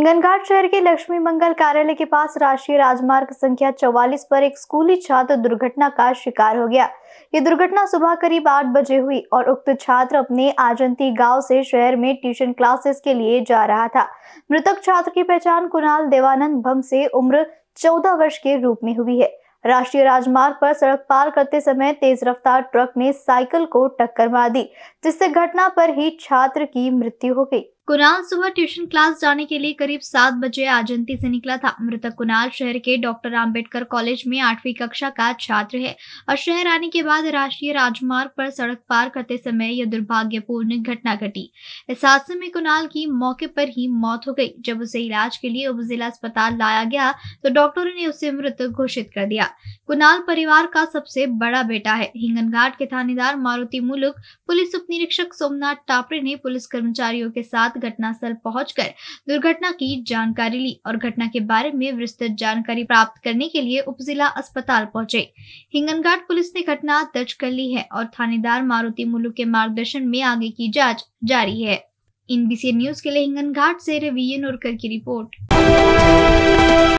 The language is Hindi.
हिंगनघाट शहर के लक्ष्मी मंगल कार्यालय के पास राष्ट्रीय राजमार्ग संख्या 44 पर एक स्कूली छात्र दुर्घटना का शिकार हो गया। ये दुर्घटना सुबह करीब आठ बजे हुई और उक्त छात्र अपने आजंती गाँव से शहर में ट्यूशन क्लासेस के लिए जा रहा था। मृतक छात्र की पहचान कुणाल देवानंद भम से उम्र चौदह वर्ष के रूप में हुई है। राष्ट्रीय राजमार्ग पर सड़क पार करते समय तेज रफ्तार ट्रक ने साइकिल को टक्कर मार दी, जिससे घटना पर ही छात्र की मृत्यु हो गई। कुणाल सुबह ट्यूशन क्लास जाने के लिए करीब सात बजे आजंती से निकला था। मृतक कुणाल शहर के डॉक्टर आम्बेडकर कॉलेज में आठवीं कक्षा का छात्र है और शहर आने के बाद राष्ट्रीय राजमार्ग पर सड़क पार करते समय यह दुर्भाग्यपूर्ण घटना घटी। इस हादसे में कुणाल की मौके पर ही मौत हो गई। जब उसे इलाज के लिए उप जिला अस्पताल लाया गया तो डॉक्टरों ने उसे मृत घोषित कर दिया। कुणाल परिवार का सबसे बड़ा बेटा है। हिंगनघाट के थानेदार मारुति मुलुक, पुलिस उप निरीक्षक सोमनाथ टापरे ने पुलिस कर्मचारियों के साथ घटनास्थल पहुंचकर दुर्घटना की जानकारी ली और घटना के बारे में विस्तृत जानकारी प्राप्त करने के लिए उप जिला अस्पताल पहुँचे। हिंगनघाट पुलिस ने घटना दर्ज कर ली है और थानेदार मारुति मुलू के मार्गदर्शन में आगे की जाँच जारी है। इन न्यूज़ के लिए हिंगनघाट से रवि नोरकर की रिपोर्ट।